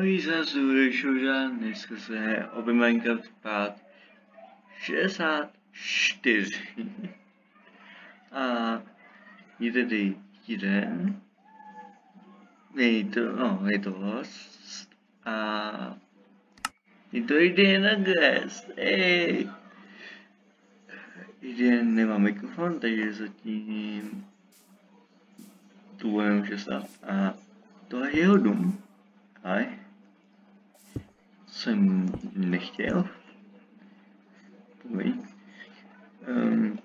Ahoj, zase Šožan, dneska se obě Minecraft pát 64. A je tady jeden, je to, no, je to host a je to jeden na guest, ej. Jeden nemá mikrofon, takže zatím tu budeme přestat a to je jeho dům. Ale jsem nechtěl. Pojď. Um,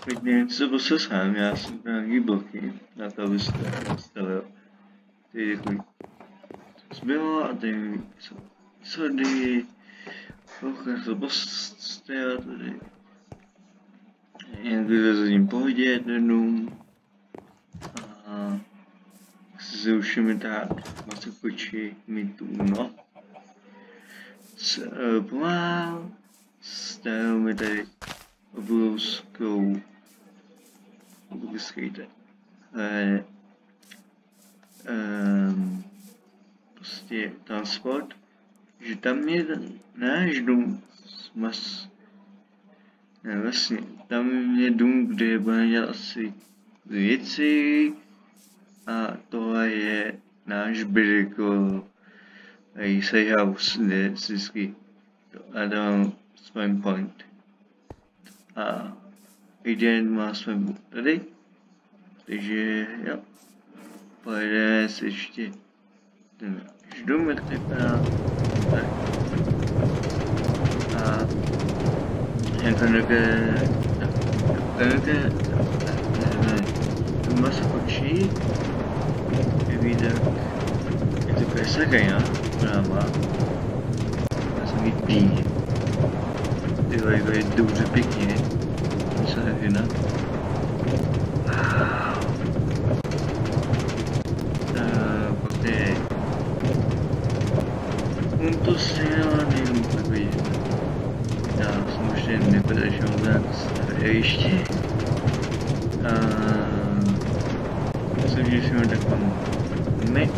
klidně se posesám, já jsem nějaký bloky na to, abyste nastavil. Ty takový zbylo a ty co, sody, ochra to postavil tady. Jen vyvezení pohodě dům. A zrušíme tak vlastně koči mi tu no. Uh, pomáhal, stavíme tady obrovskou obrovský uh, um, prostě transport, že tam je náš dům mas, ne, vlastně, tam je dům, kde budeme dělat asi věci, a tohle je náš Birico kde vždycky Adam spawn point. A jeden má spawn tady, takže jo, pojedeme si ještě ten to vypadá. Tak. A jen to také, tak, tak, tak, náma. Já jsem jí píně. Ty jako je dobře pěkně. Co je vina? Poté... On to sejela, nevím. Já jsem už jen ještě. A... Co když jsem tak mám meč?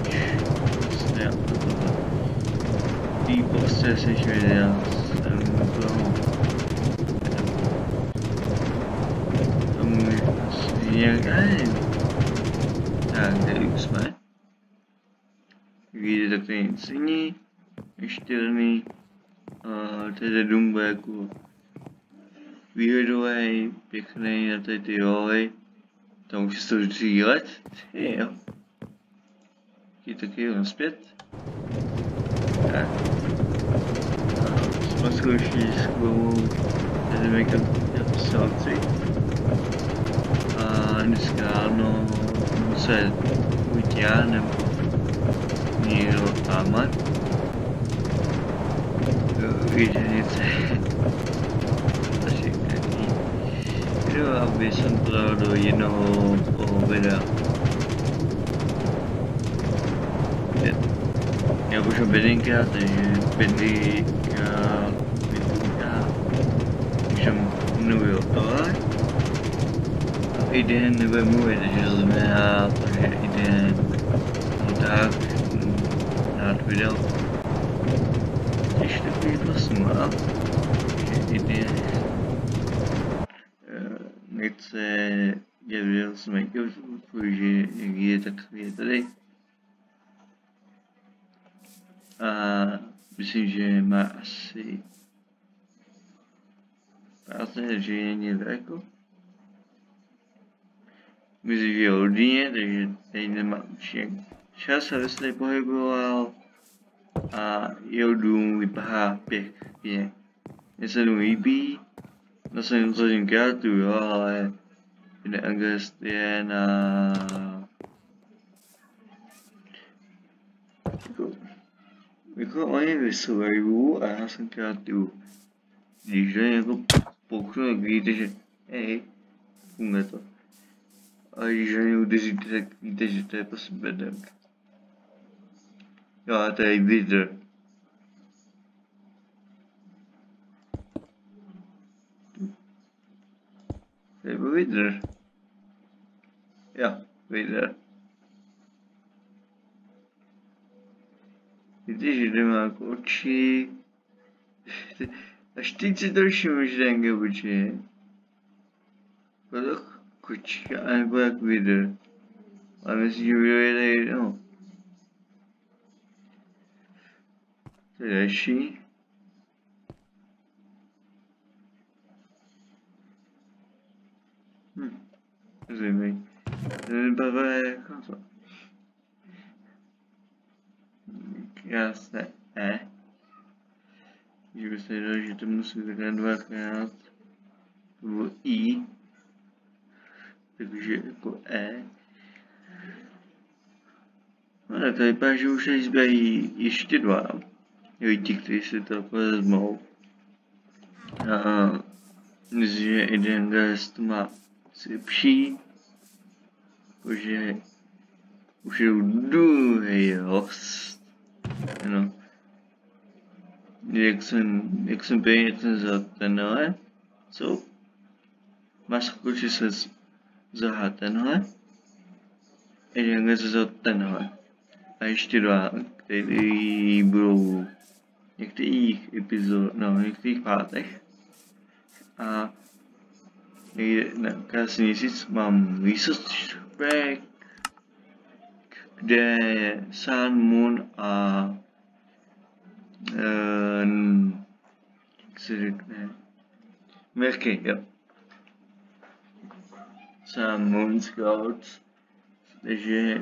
Die processes weer een blauw Ja, geil. Tak, tady už jsme. Vidíte takový syní, štěrný, a tady dům bude jako výhledový, pěkný, a tady ty roly. Tam už jsou tři let, ty jo. Taky taky jenom zpět. Tak. Jsme zkoušeli s klubou, tady make up selci. A dneska ráno se buď já nebo někdo tamhle. Vířenice. Takže nějaký video, aby jsem to dal do jednoho videa. Já už ho bydlinka, takže bydlíka, bydlinka, takže mluvil tohle. A jeden nebude mluvit, takže to znamená, že jeden, no tak, dát video. Když takový vlastně má, že jeden nechce dělat video s Minecraftu, protože jak je takový je tady. A myslím, že má asi prázdné, že je nedaleko. Myslím, že je hodně, takže tady nemá určitě čas, aby se tady pohyboval. A jeho dům vypadá pěkně. Mně se dům líbí. No jsem to krát, jo, ale Angest je na jako oni vysouvají a já jsem kreativ. Když to jako pouknu, tak víte, že hej, funguje to. A když něj udeříte, tak víte, že to je prostě bedem. Jo, a to je vidr. To je vidr. Jo, vidr. Víte, že nemá jako oči. Až teď si to všiml, že ten oči. Kolik kočka, nebo jak vyjde. Ale myslím, že video je tady, no. To je další. Hm. Zajímavý. Zajímavé jako to. Jasné, ne. Že byste dali, že to musí takhle dvakrát. V I. Takže jako E. No ale to vypadá, že už zbývají ještě dva. Jo, ti, kteří si to vezmou. A myslím, že jeden gest má lepší. Jakože už je druhý host. No. Jak jsem, jak jsem byl, jak jsem za tenhle. Co? Skočit se za tenhle. Jeden se za tenhle. A ještě dva, který budou v některých epizod, no, v některých pátech. A někde na krásný měsíc mám track, kde je Sun, Moon a uh, jak se řekne, Merky, jo. Sun, Moon Scouts, takže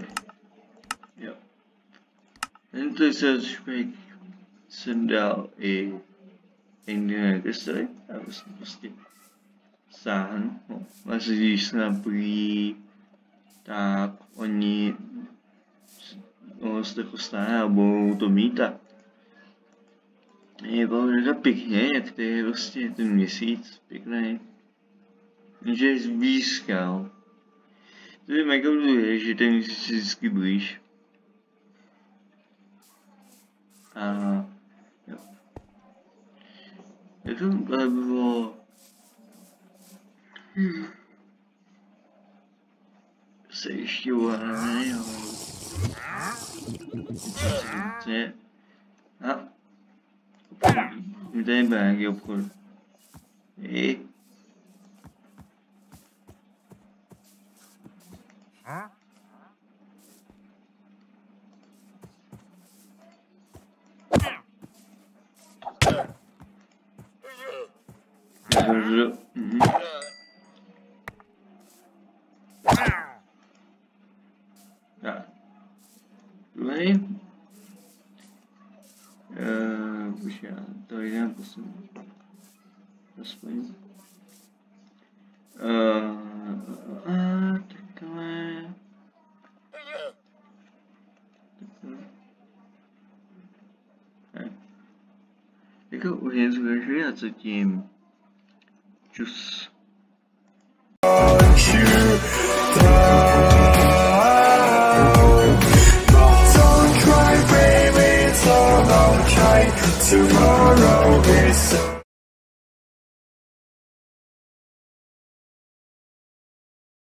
jo. Tento research track jsem dal i Indian History, a vlastně prostě sáhnu, no, vlastně když se napojí, tak oni no, z toho stáhne a budou to mítat. Je to pěkně, jak to je vlastně ten měsíc, pěkný. Že je zblízka, To je mega důležité, že ten měsíc je vždycky blíž. A jo. Jak to bylo Hmm. Se ještě jo. Co je? A. Kde je nějaký obchod? I. Mhm. Tak. Druhý. Uh, už já to jdem posunout. Aspoň. Uh, uh, takhle. Jako už něco a co tím. Čus. Tomorrow